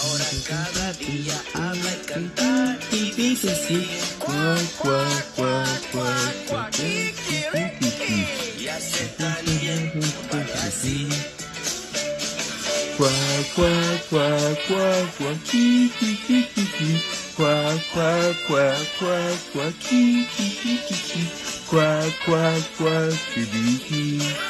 ahora cada día habla y canta y dice Cuac, chi, chi, chi, chi, chi. Y hace también para así. Quack, quack, quack, quack, quack, chi, chi, chi, chi, chi. Quack, quack, quack, quack, quack, chi, chi, chi, chi, chi. Quack, quack, quack, chi, chi, chi.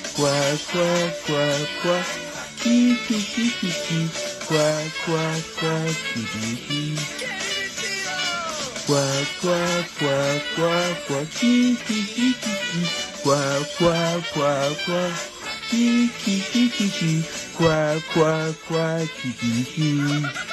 呱呱呱呱，叽叽叽叽叽。呱呱呱叽叽叽。呱呱呱呱呱叽叽叽叽叽。呱呱呱呱叽叽叽叽叽。呱呱呱叽叽叽。